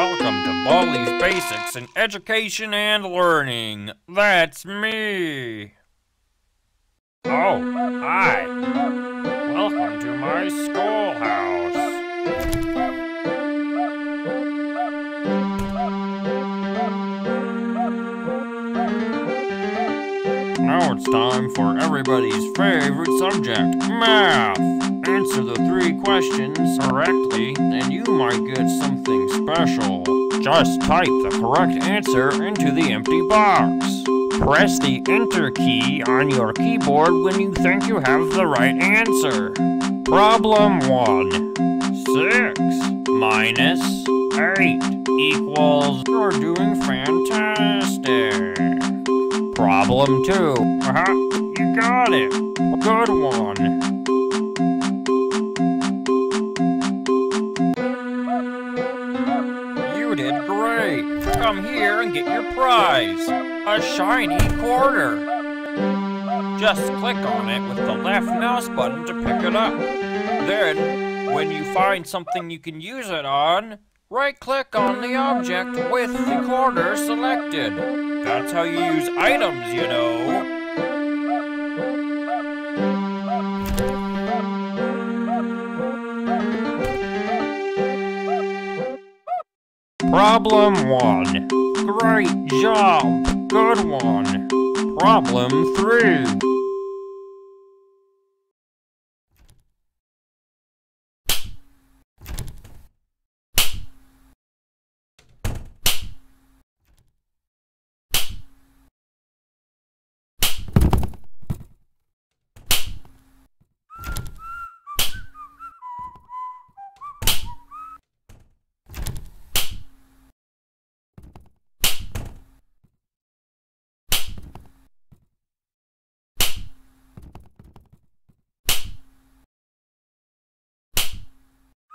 welcome to Baldi's Basics in Education and Learning. That's me. Oh, hi. Welcome to my schoolhouse. It's time for everybody's favorite subject, math. Answer the three questions correctly, and you might get something special. Just type the correct answer into the empty box. Press the Enter key on your keyboard when you think you have the right answer. Problem 1. 6 minus 8 equals... You're doing fantastic. Problem 2. Uh-huh, you got it. Good one. You did great. Come here and get your prize. A shiny quarter. Just click on it with the left mouse button to pick it up. Then, when you find something you can use it on, right-click on the object with the corner selected. That's how you use items, you know. Problem 1. Great job. Good one. Problem 3.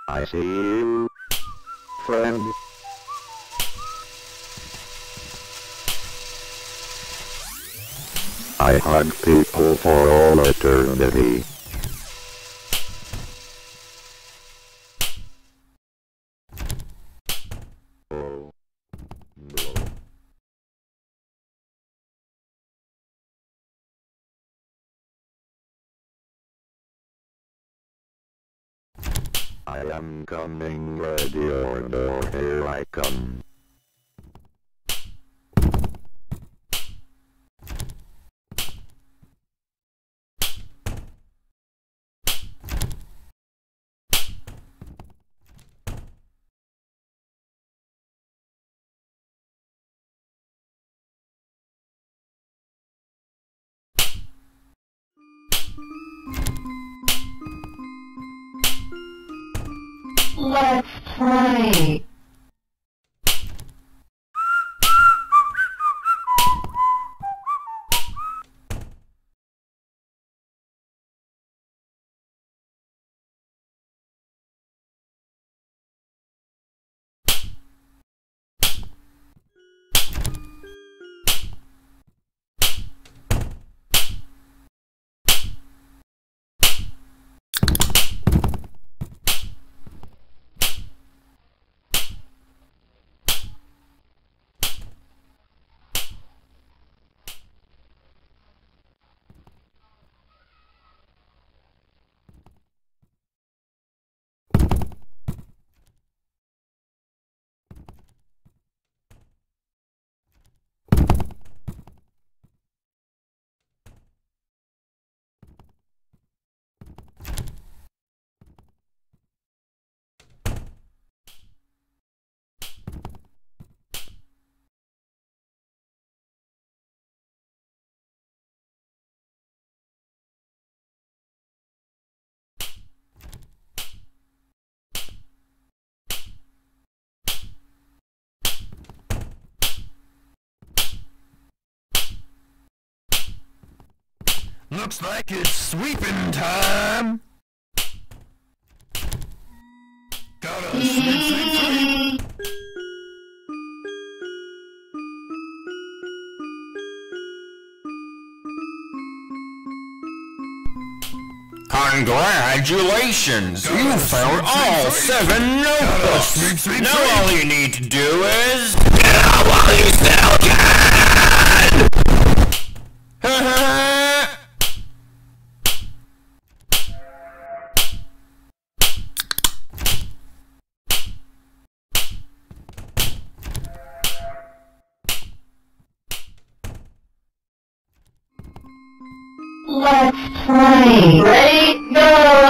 I see you, friend. I hug people for all eternity. I am coming, ready or no, here I come. Let's play. Looks like it's sweeping time. Gotta sweep, sweep, sweep. Congratulations! You found all seven notebooks! Now all you need to do is... Get out while you still can! Let's play. Ready, go!